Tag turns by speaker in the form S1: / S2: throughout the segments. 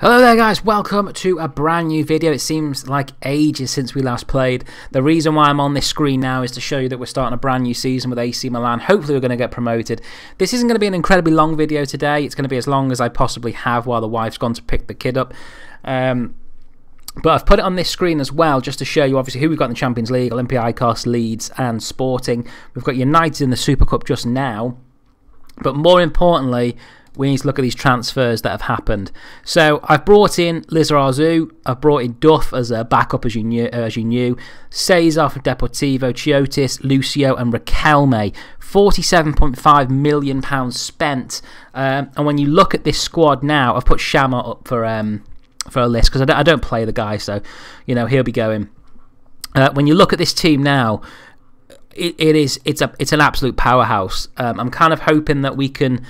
S1: Hello there guys, welcome to a brand new video. It seems like ages since we last played. The reason why I'm on this screen now is to show you that we're starting a brand new season with AC Milan. Hopefully we're going to get promoted. This isn't going to be an incredibly long video today. It's going to be as long as I possibly have while the wife's gone to pick the kid up. Um, but I've put it on this screen as well just to show you obviously who we've got in the Champions League, Olympiacos, Leeds and Sporting. We've got United in the Super Cup just now. But more importantly, we need to look at these transfers that have happened. So I've brought in Lizarazu, I've brought in Duff as a backup, as you knew. As you knew. Cesar for Deportivo, Chiotis, Lucio, and Riquelme. £47.5 million spent. Um, and when you look at this squad now, I've put Shama up for um, for a list because I don't, I don't play the guy, so you know he'll be going. Uh, when you look at this team now, it, it is it's a it's an absolute powerhouse. Um, I'm kind of hoping that we can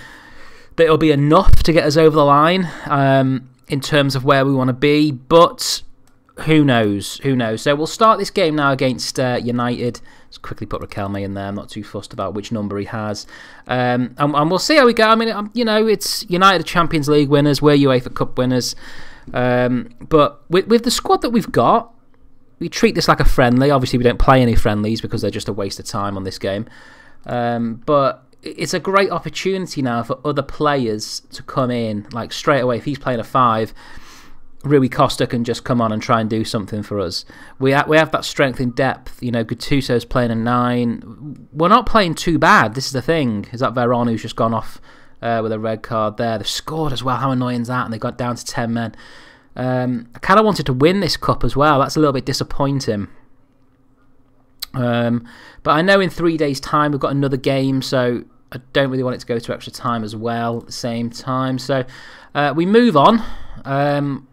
S1: that it'll be enough to get us over the line um, in terms of where we want to be, but who knows? Who knows? So we'll start this game now against uh, United. Let's quickly put Riquelme in there. I'm not too fussed about which number he has, um, and, and, we'll see how we go. I mean, um, you know, it's United Champions League winners, we're UEFA Cup winners, um, but with, with the squad that we've got, we treat this like a friendly. Obviously, we don't play any friendlies because they're just a waste of time on this game. Um, but it's a great opportunity now for other players to come in, like straight away. If he's playing a five, Rui Costa can just come on and try and do something for us. We we have that strength in depth. You know, Gattuso's playing a nine. We're not playing too bad. This is the thing. Is that Veron who's just gone off uh, with a red card there? They've scored as well. How annoying is that? And they got down to ten men. Um, I kind of wanted to win this cup as well. That's a little bit disappointing. Um, but I know in three days' time we've got another game, so I don't really want it to go to extra time as well at the same time. So uh, we move on. Um,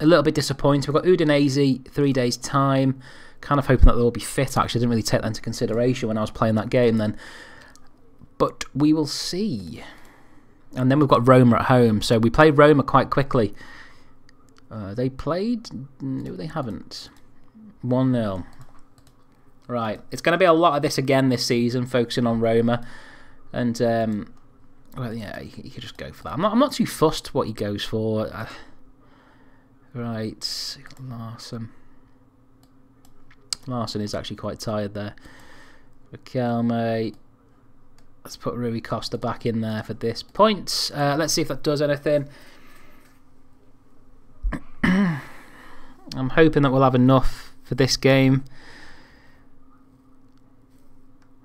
S1: a little bit disappointed. We've got Udinese three days' time. Kind of hoping that they'll all be fit. Actually, I didn't really take that into consideration when I was playing that game then. But we will see. And then we've got Roma at home. So we play Roma quite quickly. Uh, they played. No, they haven't. 1 0. Right. It's going to be a lot of this again this season, focusing on Roma. And, um, well, yeah, you, you, could just go for that. I'm not, I'm not too fussed what he goes for. Uh, right. Larsson. Larsson is actually quite tired there. Riquelme. Let's put Rui Costa back in there for this point. Uh, let's see if that does anything. I'm hoping that we'll have enough for this game.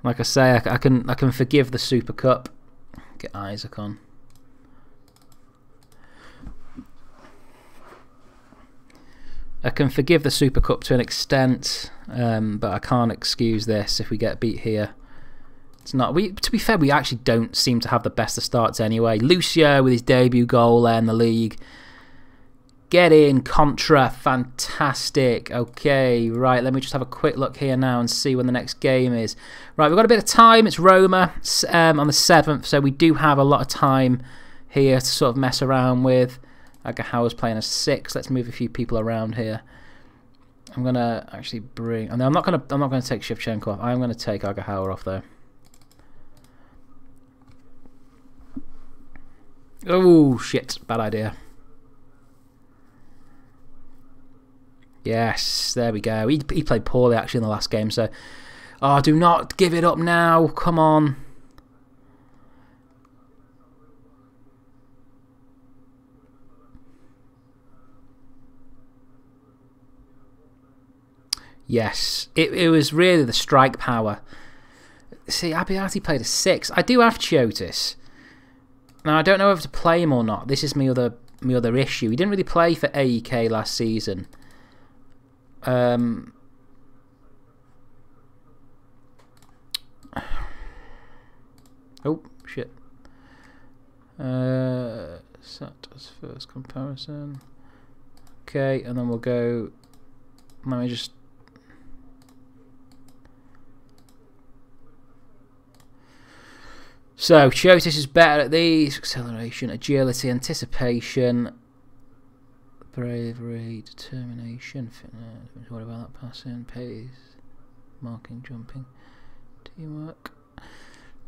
S1: Like I say, I, I can I can forgive the Super Cup. Get Isaac on. I can forgive the Super Cup to an extent, um, but I can't excuse this if we get beat here. It's not. We, to be fair, we actually don't seem to have the best of starts anyway. Lucio with his debut goal there in the league Get in, Contra, fantastic. Okay, right, let me just have a quick look here now and see when the next game is. Right, we've got a bit of time. It's Roma um, on the 7th, so we do have a lot of time here to sort of mess around with. Aghahowa's playing a 6. Let's move a few people around here. I'm going to actually bring... I'm not going to I'm not going to take Shevchenko off. I'm going to take Aghahowa off, though. Oh, shit. Bad idea. Yes, there we go. He, he played poorly actually in the last game, so. Oh, do not give it up now. Come on. Yes, it, it was really the strike power. See, Abbiati played a six. I do have Chiotis. Now, I don't know whether to play him or not. This is my other, my other issue. He didn't really play for AEK last season. Um, oh, shit. Uh, set as first comparison. Okay, and then we'll go. Let me just. So, Chiotis is better at these acceleration, agility, anticipation, bravery, determination, fitness, what about that passing, pace, marking, jumping, teamwork.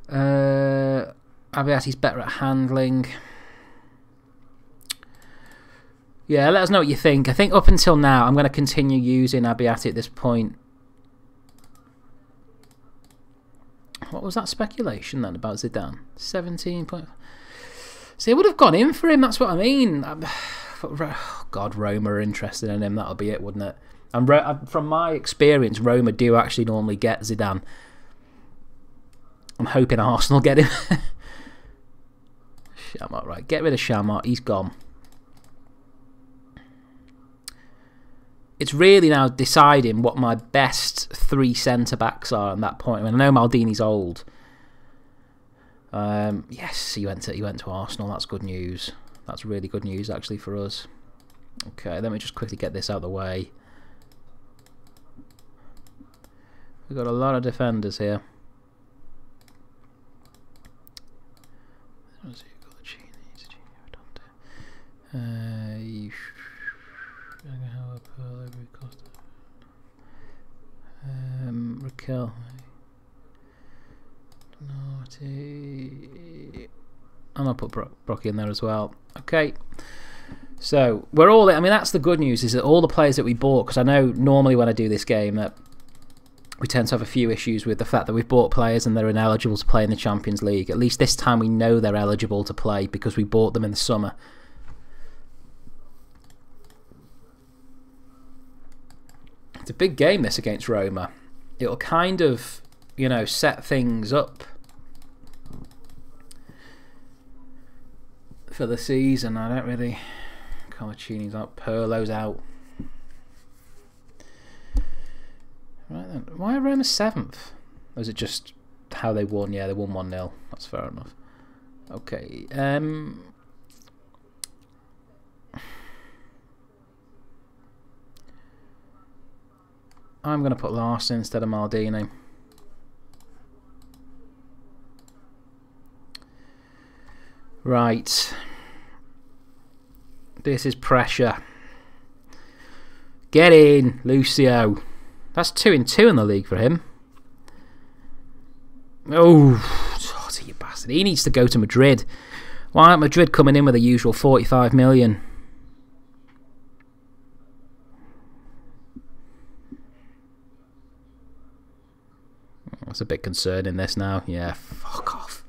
S1: Uh, Abbiati's better at handling. Yeah, let us know what you think. I think up until now, I'm going to continue using Abbiati at this point. What was that speculation then about Zidane? 17 point. See, I would have gone in for him. That's what I mean. God, Roma are interested in him. That'll be it, wouldn't it? And from my experience, Roma do actually normally get Zidane. I'm hoping Arsenal get him. Chamot, right. Get rid of Chamot. He's gone. It's really now deciding what my best three centre backs are at that point. I, mean, I know Maldini's old. Um, yes, he went to he went to Arsenal. That's good news. That's really good news actually for us. Okay, let me just quickly get this out of the way. We've got a lot of defenders here. Uh, um, Raquel. Naughty. I'm gonna put Bro Brocky in there as well. Okay. So we're all. I mean, that's the good news is that all the players that we bought. Because I know normally when I do this game that we tend to have a few issues with the fact that we've bought players and they're ineligible to play in the Champions League. At least this time we know they're eligible to play because we bought them in the summer. It's a big game this against Roma. It'll kind of, you know, set things up for the season. I don't really. Coloccini's out. Pirlo's out. Right then. Why are Roma seventh? Is it just how they won? Yeah, they won 1 0. That's fair enough. Okay. Um. I'm going to put Larsson instead of Maldini. Right. This is pressure. Get in, Lucio. That's two in two in the league for him. Oh, you bastard. He needs to go to Madrid. Why aren't Madrid coming in with the usual 45 million? That's a bit concerning this now. Yeah, fuck off.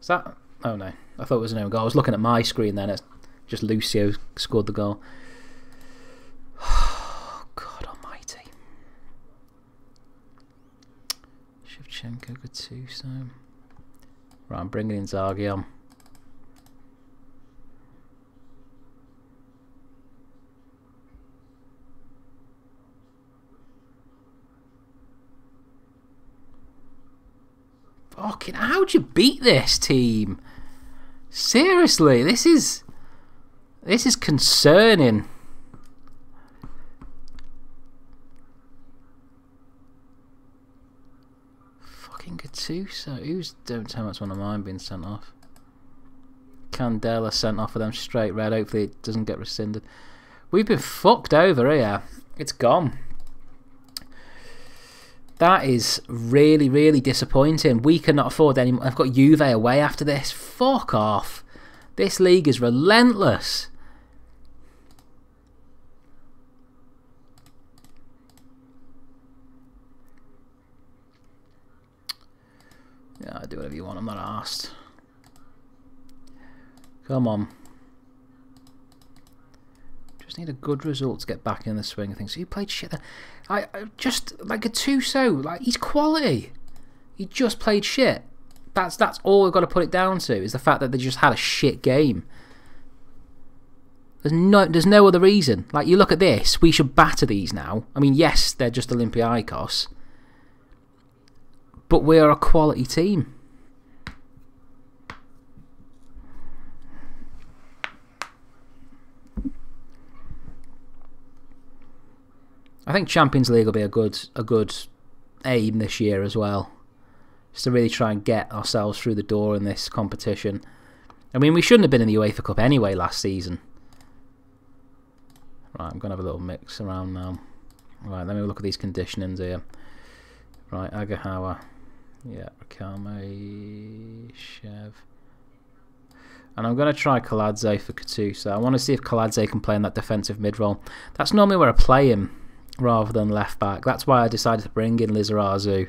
S1: Is that... Oh no, I thought it was an own goal. I was looking at my screen then. It's just Lucio scored the goal. Oh, God almighty. Shevchenko, Gattuso. Right, I'm bringing in Zaghi on. Fucking, how'd you beat this team? Seriously, this is this is concerning. Fucking Gattuso. Who's don't tell me it's one of mine being sent off. Candela sent off for them straight red. Hopefully it doesn't get rescinded. We've been fucked over here. It's gone. That is really, really disappointing. We cannot afford any. I've got Juve away after this. Fuck off. This league is relentless. Yeah, do whatever you want. I'm not asked. Come on. Just need a good result to get back in the swing of things. So you played shit. I, I just like Gattuso, like he's quality. He just played shit. That's that's all we've got to put it down to is the fact that they just had a shit game. There's no there's no other reason. Like you look at this, we should batter these now. I mean, yes, they're just Olympiacos, but we're a quality team. I think Champions League will be a good a good aim this year as well. Just to really try and get ourselves through the door in this competition. I mean, we shouldn't have been in the UEFA Cup anyway last season. Right, I'm going to have a little mix around now. Right, let me look at these conditionings here. Right, Aghahowa. Yeah, Riquelme, Chev. And I'm going to try Kaladze for Gattuso. I want to see if Kaladze can play in that defensive mid role. That's normally where I play him rather than left back. That's why I decided to bring in Lizarazu.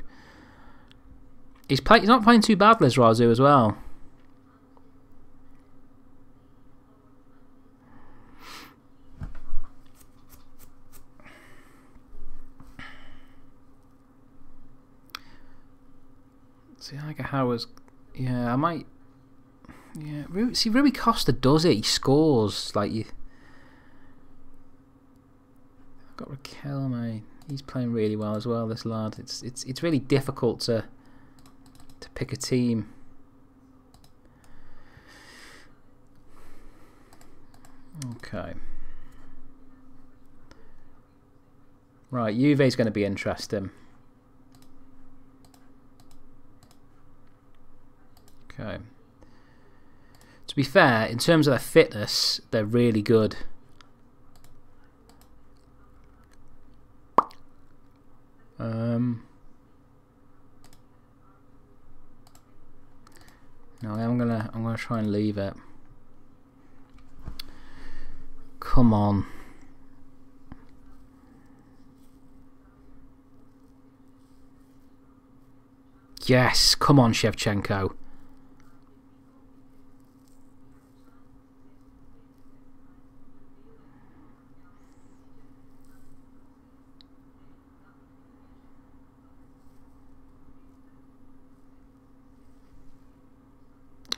S1: He's, play, he's not playing too bad, Lizarazu, as well. See, like how was, yeah, I might, yeah. See, Rui Costa does it. He scores like you. I've got Raquel, mate. He's playing really well as well. This lad. It's it's it's really difficult to to pick a team. Okay. Right, Juve's going to be interesting. Okay. To be fair, in terms of their fitness, they're really good. Um, no, I'm gonna I'm gonna try and leave it. Come on. Yes, come on, Shevchenko.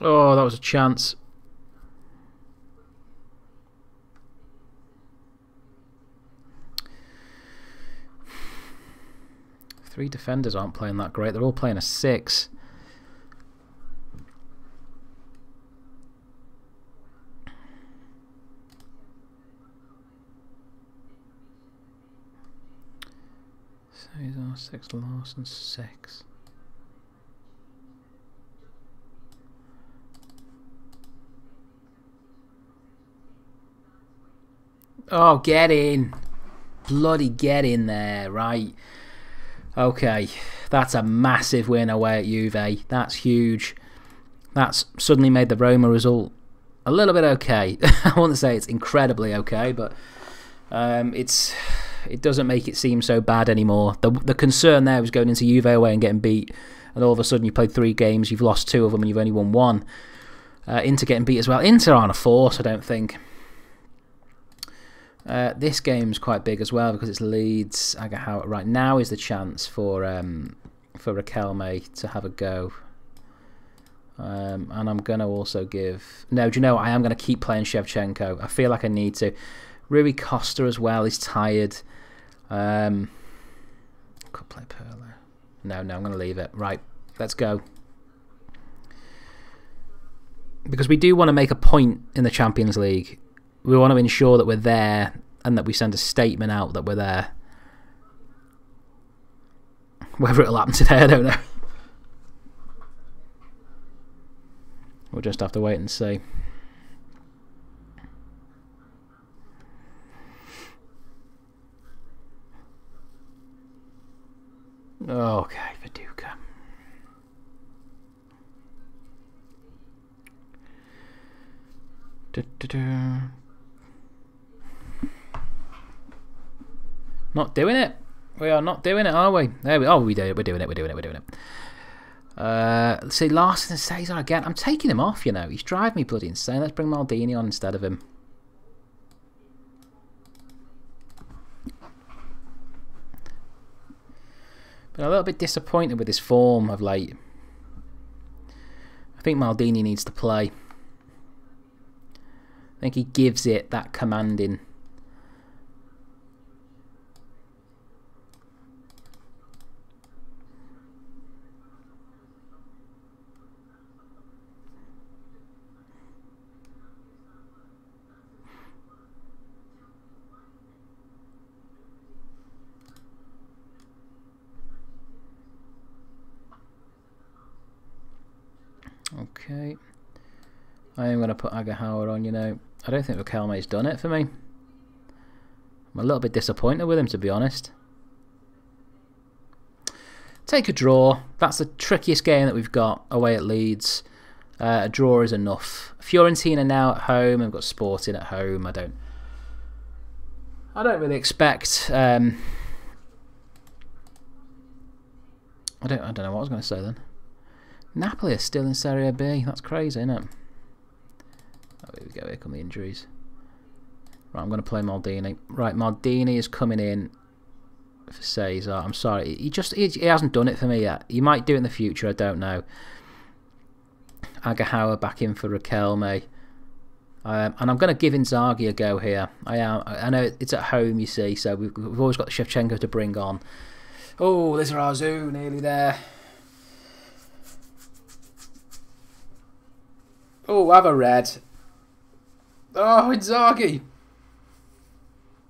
S1: Oh, that was a chance. Three defenders aren't playing that great. They're all playing a six. Cesar, six, Lawson, six. Oh, get in. Bloody get in there, right. Okay, that's a massive win away at Juve. That's huge. That's suddenly made the Roma result a little bit okay. I wouldn't say it's incredibly okay, but um, it's it doesn't make it seem so bad anymore. The the concern there was going into Juve away and getting beat, and all of a sudden you played three games, you've lost two of them, and you've only won one. Uh, Inter getting beat as well. Inter aren't a force, I don't think. Uh, this game's quite big as well because it's Leeds. How right now is the chance for um, for Riquelme to have a go. Um, and I'm gonna also give. No, do you know? I am gonna keep playing Shevchenko. I feel like I need to. Rui Costa as well. He's tired. Um, could play Pirlo. No, no, I'm gonna leave it. Right, let's go. Because we do want to make a point in the Champions League we want to ensure that we're there and that we send a statement out that we're there. Whether it'll happen today, I don't know. We'll just have to wait and see. Okay, Viduka. Da, da, da. Not doing it. We are not doing it, are we? There we. Oh, we do it. We're doing it. We're doing it. We're doing it. Uh, let's see, Larson and Cesar again. I'm taking him off. You know, he's driving me bloody insane. Let's bring Maldini on instead of him. Been a little bit disappointed with his form of late. I think Maldini needs to play. I think he gives it that commanding Okay. I am going to put on, you know. I don't think Riquelme's done it for me. I'm a little bit disappointed with him, to be honest. Take a draw. That's the trickiest game that we've got away at Leeds. Uh, a draw is enough. Fiorentina now at home. I've got Sporting at home. I don't. I don't really expect. Um, I don't. I don't know what I was going to say then. Napoli is still in Serie B. That's crazy, isn't it? Oh, here we go. Here come the injuries. Right, I'm going to play Maldini. Right, Maldini is coming in for Cesar. I'm sorry, he just he, he, hasn't done it for me yet. He might do it in the future. I don't know. Aghahowa back in for Riquelme. Um, and I'm going to give Inzaghi a go here. I am. I know it's at home, you see, so we've, we've always got Shevchenko to bring on. Oh, there's Razu nearly there. Oh, have a red. Oh, Inzaghi.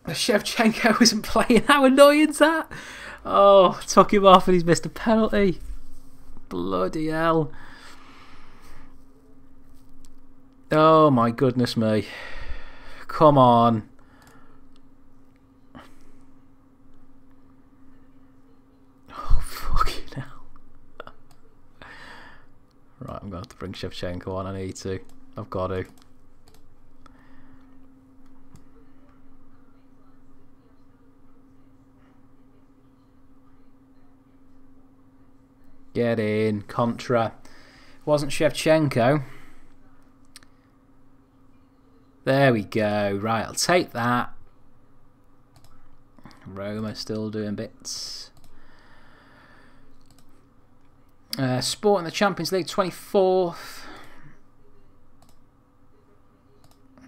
S1: Shevchenko isn't playing. How annoying is that? Oh, took him off and he's missed a penalty. Bloody hell. Oh my goodness me. Come on. Oh. Right, I'm going to have to bring Shevchenko on. I need to. I've got to. Get in. Contra. Wasn't Shevchenko. There we go. Right, I'll take that. Roma still doing bits. Uh, Sport in the Champions League, 24th.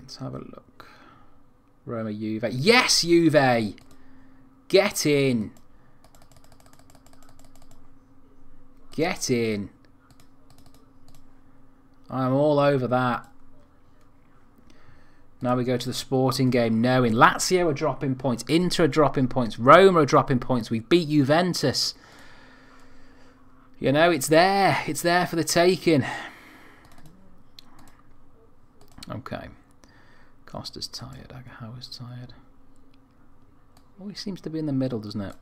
S1: Let's have a look. Roma, Juve. Yes, Juve! Get in! Get in. I'm all over that. Now we go to the sporting game knowing Lazio are dropping points, Inter are dropping points, Roma are dropping points. We beat Juventus. You know, it's there. It's there for the taking. Okay. Costa's tired. Aghahowa's tired. Always seems to be in the middle, doesn't it?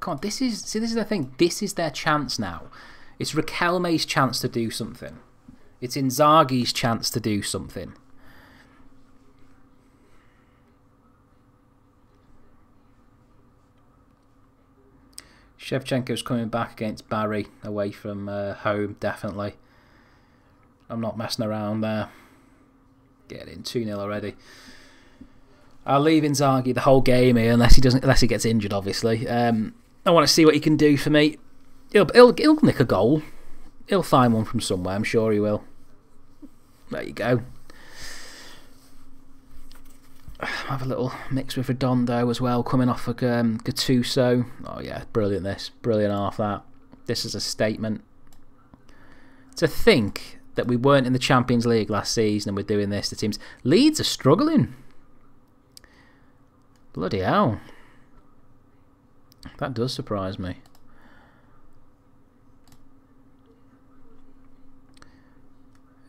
S1: Come on. This is see. This is the thing. This is their chance now. It's Riquelme's chance to do something. It's Inzaghi's chance to do something. Shevchenko's coming back against Bari away from uh, home, definitely. I'm not messing around there. Get in 2 0 already. I'll leave Inzaghi the whole game here unless he doesn't, unless he gets injured. Obviously, um, I want to see what he can do for me. He'll, he'll, he'll nick a goal. He'll find one from somewhere. I'm sure he will. There you go. Have a little mix with Redondo as well, coming off of um, Gattuso. Oh yeah, brilliant! This, brilliant half that. This is a statement. To think that we weren't in the Champions League last season and we're doing this, the teams Leeds are struggling. Bloody hell. That does surprise me.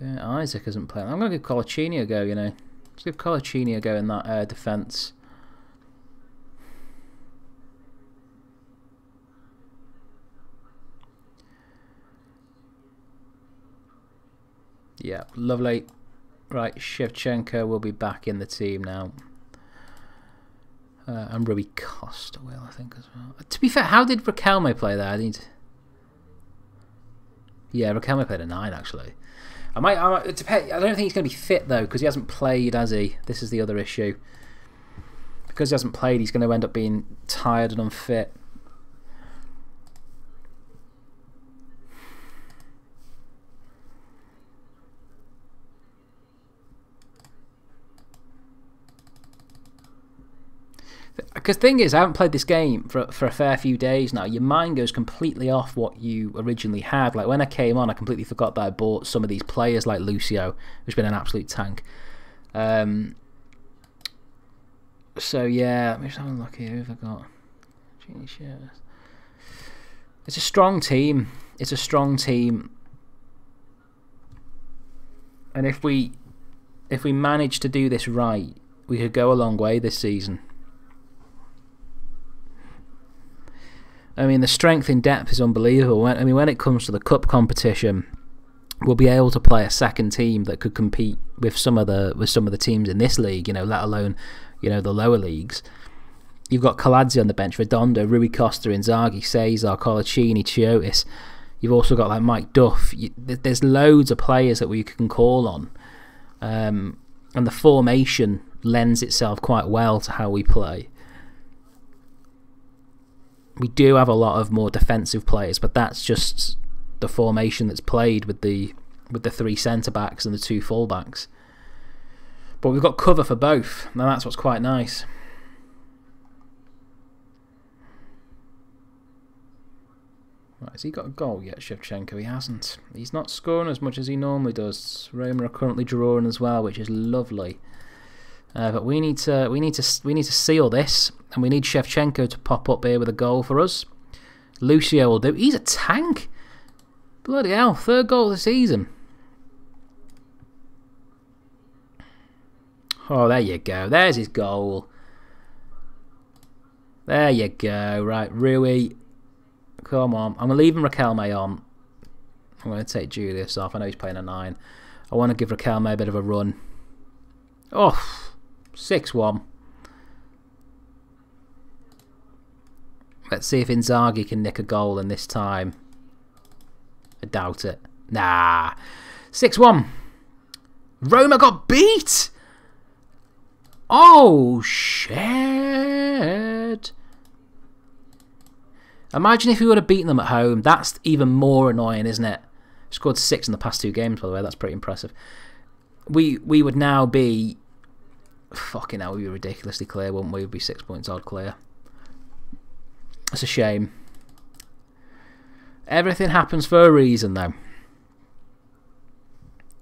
S1: Yeah, Isak isn't playing. I'm going to give Coloccini a go, you know. Let's give Coloccini a go in that uh, defence. Yeah, lovely. Right, Shevchenko will be back in the team now. Uh, and Rui Costa will, I think, as well. To be fair, how did Riquelme play there? I need. Yeah, Riquelme played a nine actually. I might. I, might, I don't think he's going to be fit though because he hasn't played, has he? This is the other issue. Because he hasn't played, he's going to end up being tired and unfit. Because thing is, I haven't played this game for for a fair few days now. Your mind goes completely off what you originally had. Like when I came on, I completely forgot that I bought some of these players like Lucio, who's been an absolute tank. Um, so yeah, let me just have a look here. Who've I got? It's a strong team. It's a strong team, and if we if we manage to do this right, we could go a long way this season. I mean, the strength in depth is unbelievable. When, I mean, when it comes to the cup competition, we'll be able to play a second team that could compete with some of the with some of the teams in this league. You know, let alone you know the lower leagues. You've got Kaladze on the bench, Redondo, Rui Costa, Inzaghi, Cesar, Coloccini, Chiotis. You've also got like Mike Duff. You, there's loads of players that we can call on, um, and the formation lends itself quite well to how we play. We do have a lot of more defensive players, but that's just the formation that's played with the with the three centre backs and the two full backs. But we've got cover for both, and that's what's quite nice. Right, has he got a goal yet, Shevchenko? He hasn't. He's not scoring as much as he normally does. Roma are currently drawing as well, which is lovely. Uh, but we need to we need to we need to seal this, and we need Shevchenko to pop up here with a goal for us. Lucio will do. He's a tank. Bloody hell! Third goal of the season. Oh, there you go. There's his goal. There you go. Right, Rui Come on. I'm leaving May on. I'm going to take Julius off. I know he's playing a 9. I want to give Riquelme a bit of a run. Oh, 6-1. Let's see if Inzaghi can nick a goal in this time. I doubt it. Nah. 6-1. Roma got beat! Oh, shit. Imagine if we would have beaten them at home. That's even more annoying, isn't it? Scored six in the past two games, by the way. That's pretty impressive. We we would now be fucking hell. We'd be ridiculously clear, wouldn't we? We'd be six points odd clear. That's a shame. Everything happens for a reason, though.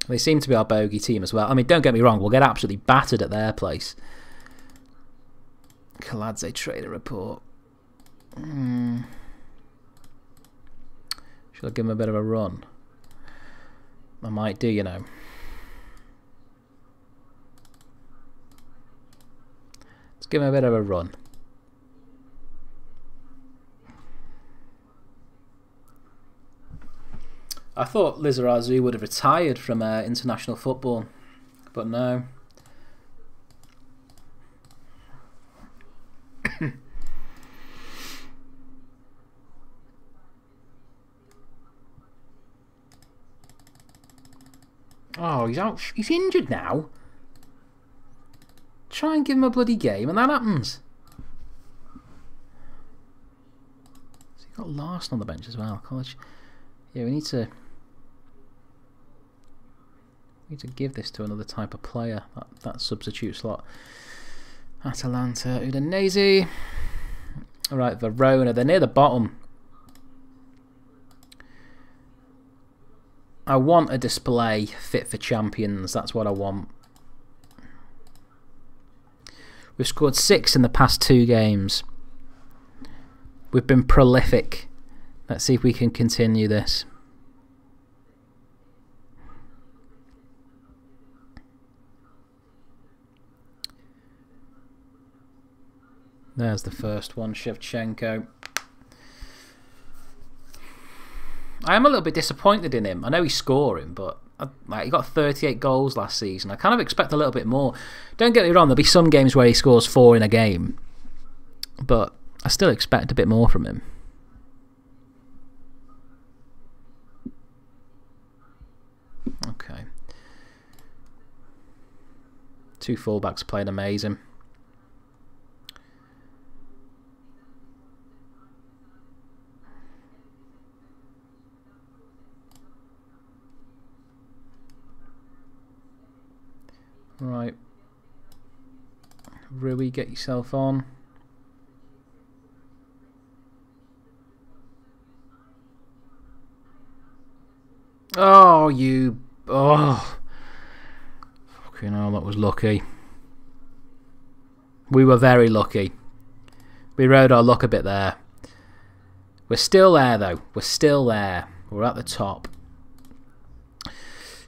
S1: They seem to be our bogey team as well. I mean, don't get me wrong. We'll get absolutely battered at their place. Kaladze trader report. Hmm. Should I give him a bit of a run? I might do, you know. Give him a bit of a run. I thought Lizarazu would have retired from uh, international football, but no. Oh, he's out. He's injured now. Try and give him a bloody game, and that happens. So you've got Larson on the bench as well. College. Yeah, we need to. We need to give this to another type of player. That that substitute slot. Atalanta, Udinese. All right, Verona. They're near the bottom. I want a display fit for champions. That's what I want. We've scored six in the past two games. We've been prolific. Let's see if we can continue this. There's the first one, Shevchenko. I am a little bit disappointed in him. I know he's scoring, but Uh, like, he got 38 goals last season. I kind of expect a little bit more. Don't get me wrong, there'll be some games where he scores four in a game, but I still expect a bit more from him. Okay. Two fullbacks playing amazing. Right. Rui, get yourself on. Oh, you... Oh. Fucking hell, that was lucky. We were very lucky. We rode our luck a bit there. We're still there, though. We're still there. We're at the top.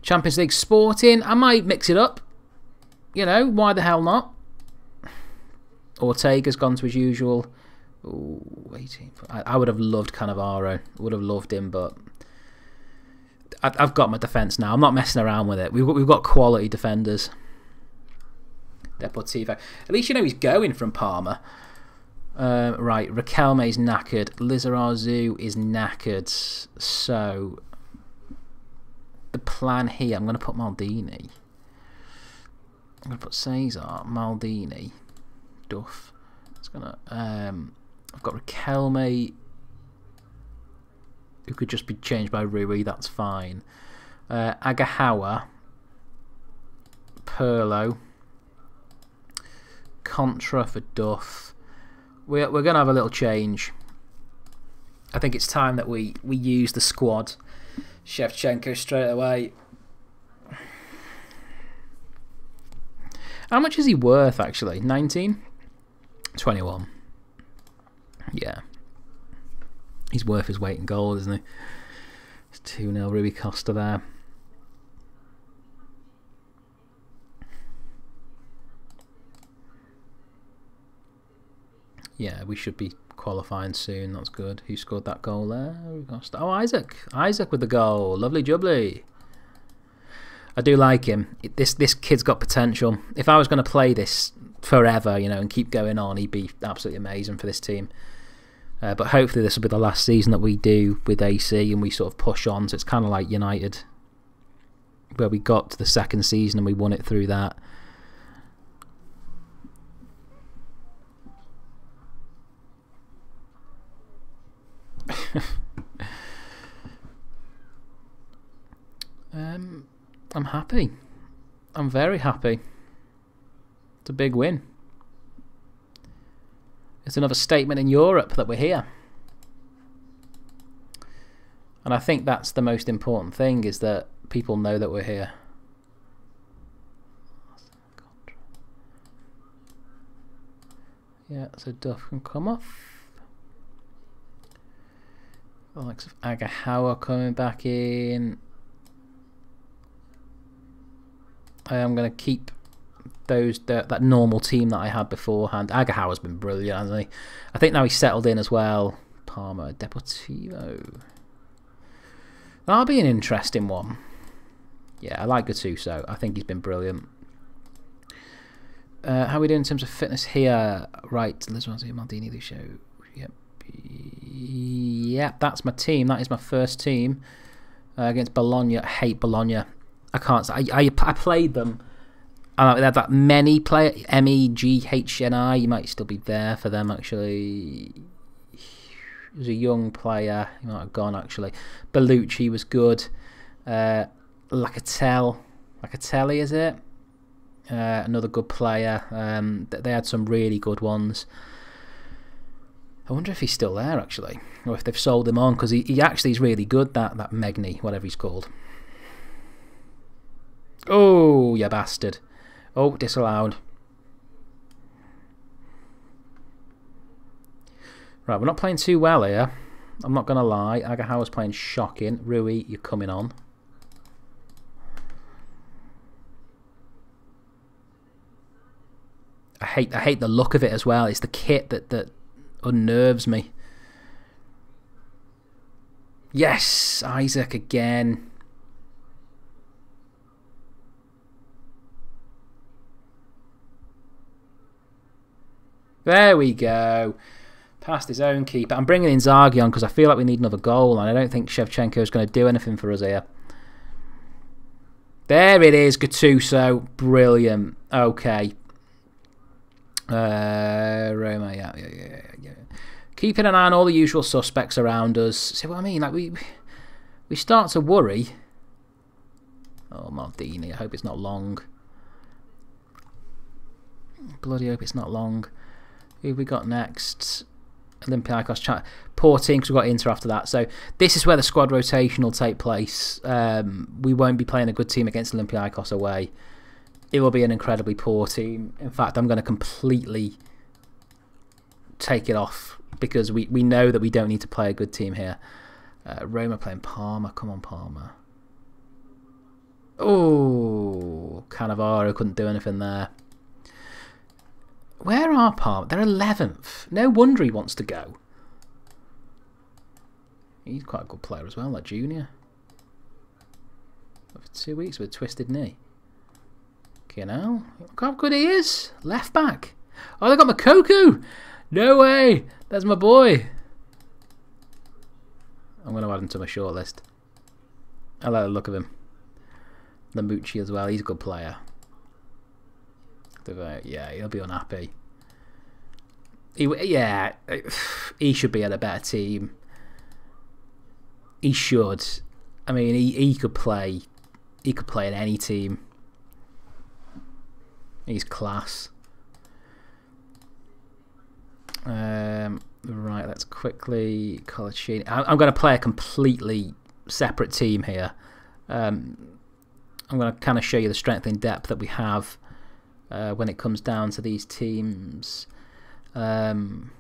S1: Champions League Sporting. I might mix it up you know, why the hell not? Ortega's gone to his usual Ooh, 18. I, I would have loved Cannavaro. Would have loved him, but I, I've got my defence now. I'm not messing around with it. We've got, we've got quality defenders. Deportivo. At least you know he's going from Parma. Uh, right, Riquelme's knackered. Lizarazu is knackered. So, the plan here, I'm going to put Maldini. I'm going to put Cesar, Maldini, Duff. It's to... Um, I've got Riquelme, who could just be changed by Rui, that's fine. Uh, Aghahowa, Pirlo, Contra for Duff. We're, we're going to have a little change. I think it's time that we, we use the squad. Shevchenko straight away. How much is he worth, actually? 19? 21. Yeah. He's worth his weight in gold, isn't he? It's 2 0 Rui Costa there. Yeah, we should be qualifying soon. That's good. Who scored that goal there? Oh, Isaac. Isaac with the goal. Lovely jubbly. I do like him. This this kid's got potential. If I was going to play this forever, you know, and keep going on, he'd be absolutely amazing for this team. Uh, but hopefully this will be the last season that we do with AC and we sort of push on. So it's kind of like United, where we got to the second season and we won it through that. um, I'm happy. I'm very happy. It's a big win. It's another statement in Europe that we're here. And I think that's the most important thing is that people know that we're here. Yeah, so Duff can come off. The likes of Aghahowa coming back in. I am going to keep those the, that normal team that I had beforehand. Aghahowa's been brilliant, hasn't he? I think now he's settled in as well. Parma, Deportivo. That'll be an interesting one. Yeah, I like Gattuso. I think he's been brilliant. Uh, how are we doing in terms of fitness here? Right, Lizardo, Maldini, Lucio. Yep. Yep, that's my team. That is my first team uh, against Bologna. I hate Bologna. I can't. I, I, I played them uh, they had that many player M E G H N I. You might still be there for them actually. He was a young player. He might have gone actually. Bellucci was good. Uh, Locatelli, Locatelli is it? Uh, another good player. Um, they had some really good ones. I wonder if he's still there actually, or if they've sold him on because he, he actually is really good. That that Meghni, whatever he's called. Oh, you bastard. Oh, disallowed. Right, we're not playing too well here. I'm not going to lie. Aghahowa's playing shocking. Rui, you're coming on. I hate I hate the look of it as well. It's the kit that, that unnerves me. Yes, Isaac again. There we go. Past his own keeper. I'm bringing Inzaghi on because I feel like we need another goal, and I don't think Shevchenko is going to do anything for us here. There it is, Gattuso. Brilliant. Okay. Uh, Roma, yeah, yeah, yeah, yeah. Keeping an eye on all the usual suspects around us. See what I mean? Like we, we start to worry. Oh, Maldini. I hope it's not long. Bloody hope it's not long. Who we got next? Olympiacos chat. Poor team because we've got Inter after that. So this is where the squad rotation will take place. Um, we won't be playing a good team against Olympiacos away. It will be an incredibly poor team. In fact, I'm going to completely take it off because we, we know that we don't need to play a good team here. Uh, Roma playing Parma. Come on, Parma. Oh, Cannavaro couldn't do anything there. Where are Parma? They're 11th. No wonder he wants to go. He's quite a good player as well, that junior. For two weeks with a twisted knee. You know, look how good he is. Left back. Oh, they got Moukoko. No way. That's my boy. I'm going to add him to my shortlist. I like the look of him. Lamouchi as well. He's a good player. Yeah, he'll be unhappy. He, yeah, he should be at a better team. He should. I mean, he, he could play. He could play in any team. He's class. Um, right, let's quickly Coloccini. I'm going to play a completely separate team here. Um, I'm going to kind of show you the strength and depth that we have uh, when it comes down to these teams. Um?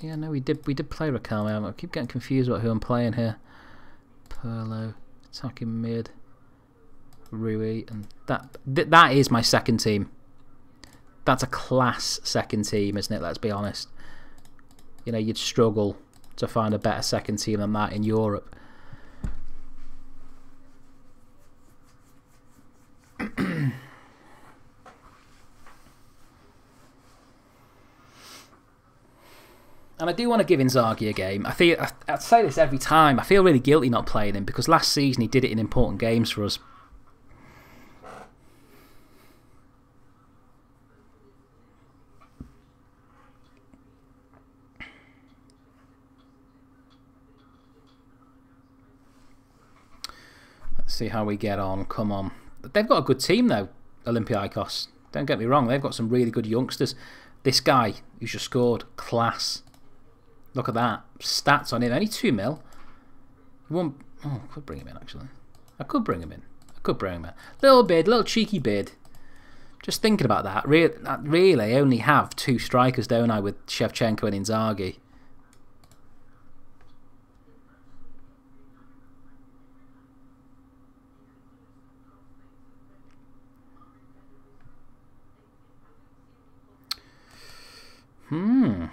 S1: Yeah, no, we did. We did play Riquelme. I keep getting confused about who I'm playing here. Pirlo, attacking mid, Rui, and that th that is my second team. That's a class second team, isn't it? Let's be honest. You know, you'd struggle to find a better second team than that in Europe. And I do want to give Inzaghi a game. I feel I, I say this every time. I feel really guilty not playing him because last season he did it in important games for us. Let's see how we get on. Come on. They've got a good team though, Olympiacos. Don't get me wrong, they've got some really good youngsters. This guy who's just scored, class. Look at that. Stats on him. Only 2 mil. Won't. Oh, I could bring him in actually. I could bring him in. I could bring him in. Little bid, little cheeky bid. Just thinking about that. Re really, I only have two strikers, don't I, with Shevchenko and Inzaghi. Hmm.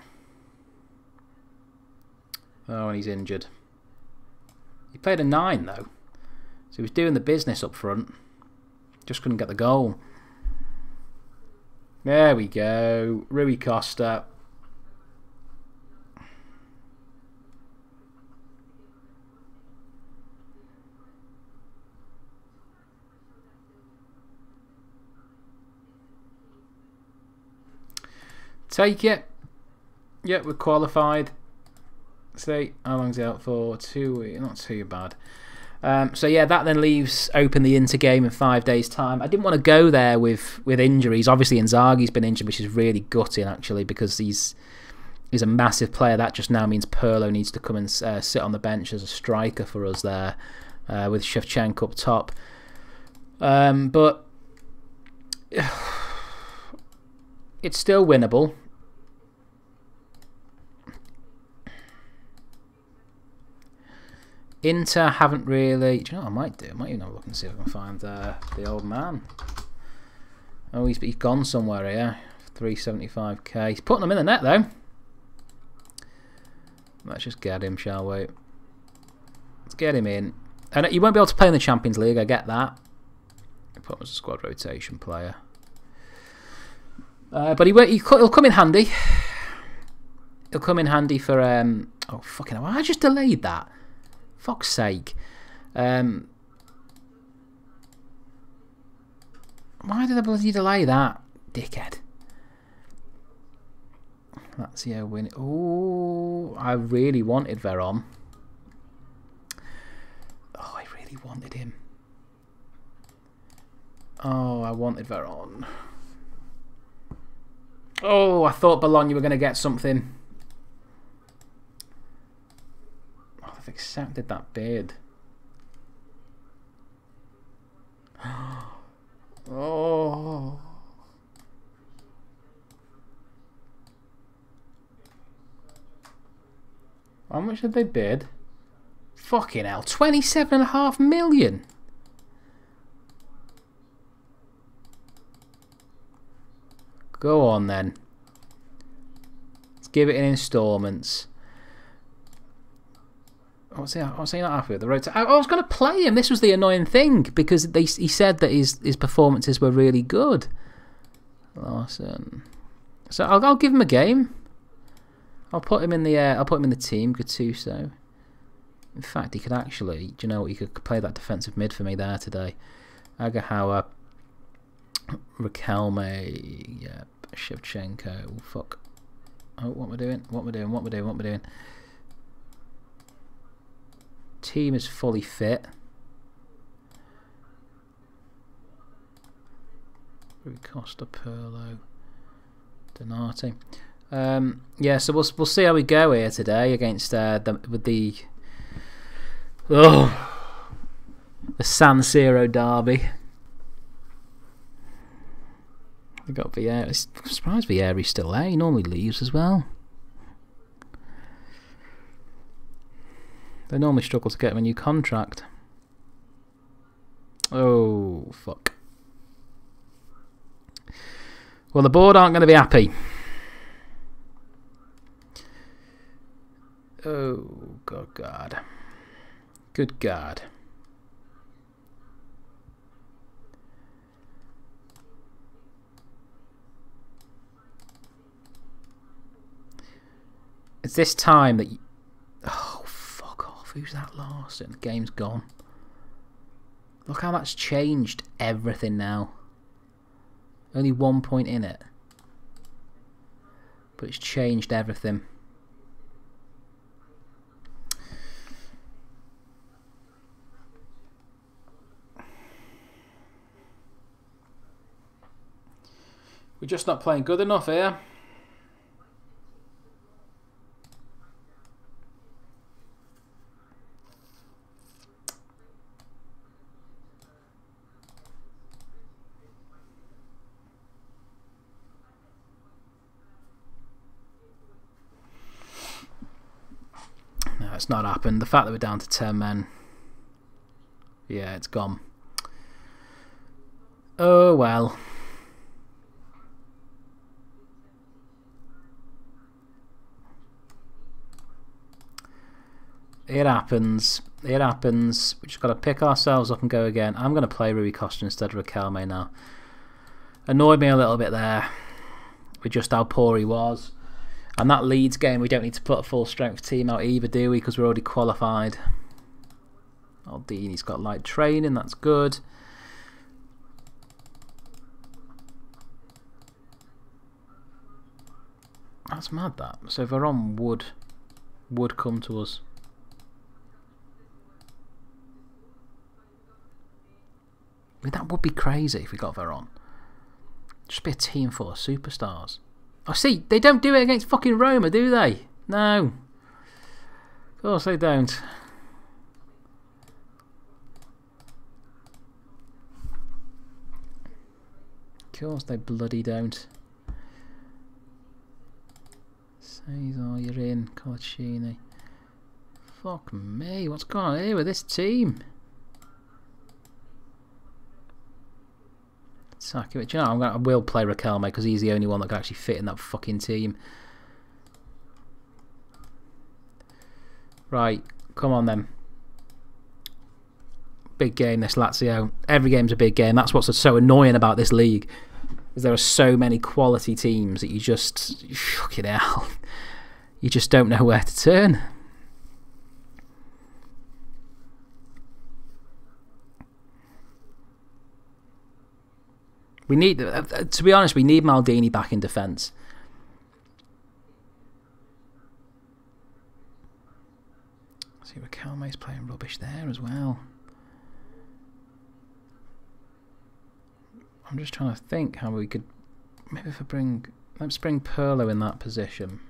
S1: Oh, and he's injured. He played a nine, though. So he was doing the business up front. Just couldn't get the goal. There we go. Rui Costa. Take it. Yep, we're qualified. See, how long's he out for? Two weeks. Not too bad. Um, so yeah, that then leaves open the Inter game in five days' time. I didn't want to go there with with injuries. Obviously, Inzaghi's been injured, which is really gutting actually because he's he's a massive player. That just now means Pirlo needs to come and uh, sit on the bench as a striker for us there uh, with Shevchenko up top. Um, but it's still winnable. Inter haven't really. Do you know what I might do? I might even have a look and see if I can find uh, the old man. Oh, he's, he's gone somewhere here. 375k. He's putting them in the net though. Let's just get him, shall we? Let's get him in. And you won't be able to play in the Champions League, I get that. Put him as a squad rotation player. Uh, but he, he, he'll come in handy. He'll come in handy for. Um, oh, fucking hell. I just delayed that. Fuck's sake. Um, why did I bloody delay that? Dickhead. That's yeah, win. Oh, I really wanted Veron. Oh, I really wanted him. Oh, I wanted Veron. Oh, I thought Bologna were going to get something. I've accepted that bid. oh. How much did they bid? Fucking hell, 27 and a half million. Go on then. Let's give it in instalments. What's he, what's he not happy with? The road to, I, I was going to play him. This was the annoying thing because they, he said that his, his performances were really good. Larson. So I'll, I'll give him a game. I'll put him in the uh, I'll put him in the team. Gattuso. In fact, he could actually. Do you know what? He could play that defensive mid for me there today. Aghahowa, Riquelme, yeah, Shevchenko. Fuck. Oh, what am I doing? What am I doing? What am I doing? What am I doing? Team is fully fit. Rui Costa, Pirlo, Donati. Um, yeah, so we'll we'll see how we go here today against uh, the with the oh the San Siro derby. We got Vieri. I'm surprised Vieri's still there. He normally leaves as well. They normally struggle to get a new contract. Oh fuck. Well, the board aren't going to be happy. Oh, good God. Good God. It's this time that you... Oh. Who's that last? And The game's gone. Look how that's changed everything now. Only one point in it. But it's changed everything. We're just not playing good enough here. It's not happened. The fact that we're down to 10 men, yeah, it's gone. Oh well. It happens. It happens. We just got to pick ourselves up and go again. I'm going to play Rui Costa instead of Riquelme now. Annoyed me a little bit there with just how poor he was. And that Leeds game, we don't need to put a full strength team out either, do we? Because we're already qualified. Oh, Aldini's got light training, that's good. That's mad that. So Veron would would come to us. I mean, that would be crazy if we got Veron. Just be a team full of superstars. I oh, see, they don't do it against fucking Roma, do they? No. Of course they don't. Of course they bloody don't. Cesar, oh, you're in. Coloccini. Fuck me, what's going on here with this team? Sakovic. You know, I'm gonna, I will play Riquelme because he's the only one that can actually fit in that fucking team. Right, come on then. Big game, this Lazio. Every game's a big game. That's what's so annoying about this league. Is there are so many quality teams that you just fucking hell. You just don't know where to turn. We need, uh, uh, to be honest, we need Maldini back in defence. See, Riquelme's playing rubbish there as well. I'm just trying to think how we could. Maybe if I bring. Let's bring Pirlo in that position.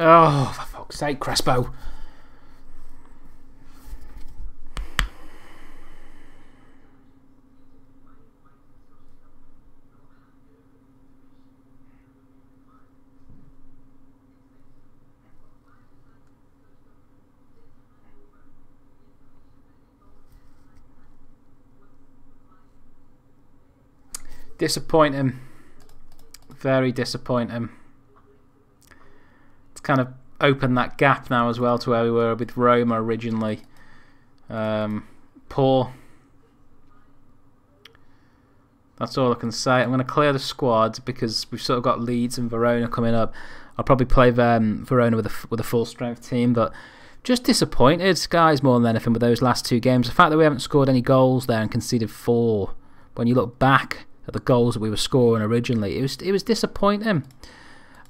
S1: Oh, for fuck's sake, Crespo. Disappointing. Very disappointing. It's kind of opened that gap now as well to where we were with Roma originally. Um, poor. That's all I can say. I'm going to clear the squad because we've sort of got Leeds and Verona coming up. I'll probably play um, Verona with a, with a full strength team, but just disappointed, guys, more than anything with those last two games. The fact that we haven't scored any goals there and conceded four, when you look back at the goals that we were scoring originally, it was it was disappointing.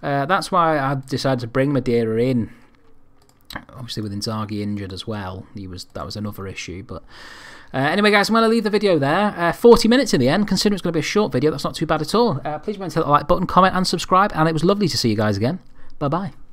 S1: Uh, that's why I decided to bring Madeira in. Obviously, with Inzaghi injured as well, he was that was another issue. But uh, anyway, guys, I'm going to leave the video there. Uh, 40 minutes in the end, considering it's going to be a short video. That's not too bad at all. Uh, please remember to hit the like button, comment, and subscribe. And it was lovely to see you guys again. Bye bye.